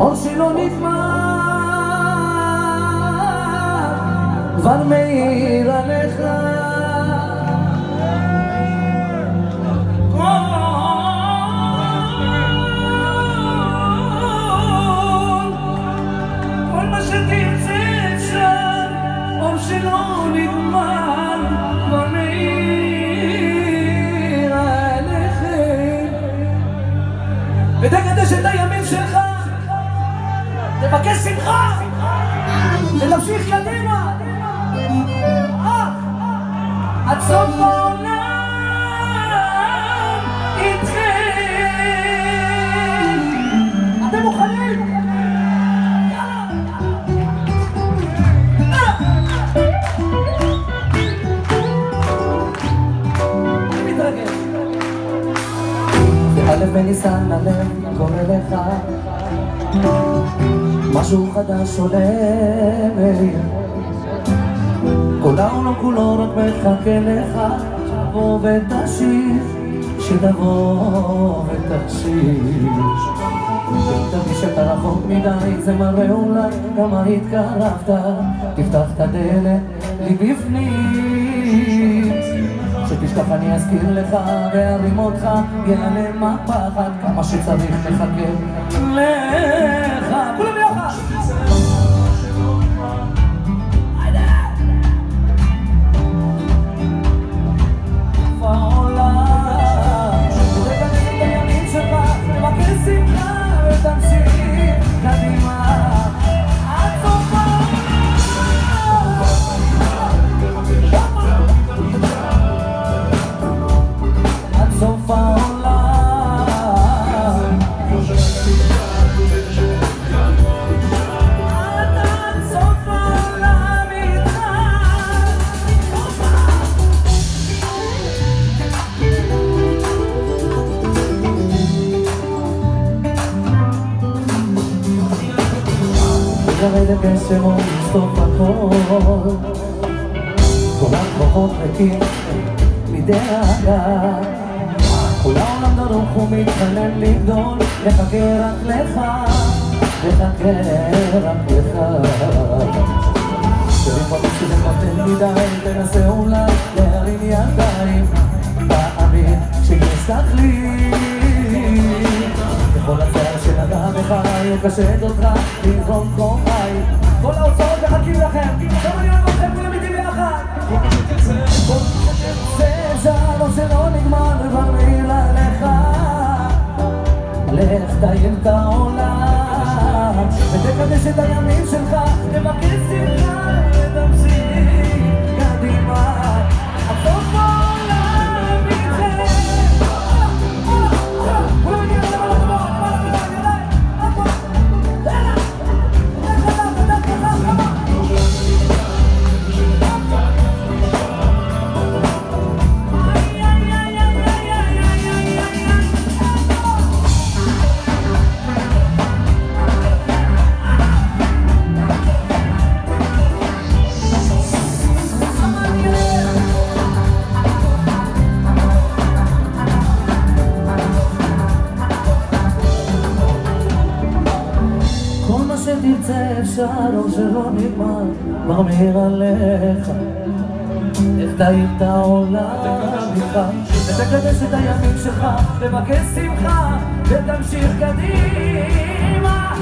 אור שלא נגמר, כבר מאיר עליך. שלא נגמר, כבר מאיר עליכם. ותקדש תבקש שמחה, ותמשיך קדימה. עד סוף העולם איתכם. אתם מוכנים? באלף בניסן הלב קורא לך משהו חדש עולה מאיר כל העולם כולו רק מחכה לך שתבוא ותשיר שתבוא ותקשיב תבין שאתה רחוק מדי זה מראה אולי כמה התקרבת. תפתח את הדלת לי בפנים. שתשכח אני אזכיר לך וארים אותך ייעלם הפחד כמה שצריך לחכה לך. כולם הקשר או לסוף הכל. כל הכוחות ריקים מדאגה כל העולם דרוך ומתחנן לגדול מחכה רק לך מחכה רק לך. ולפעמים שזה נותן מדי תנסה אולי להרים ידיים תאמין שיסלח לי כל הצער של אדם אחד כמו לך תאיר את העולם ותקדש את הימים שלך שתרצה אפשר, אור שלא נגמר, מרמיר עליך. איך תאיר את העולם איתך, ותקדש את הימים שלך, תבקש שמחה, ותמשיך קדימה.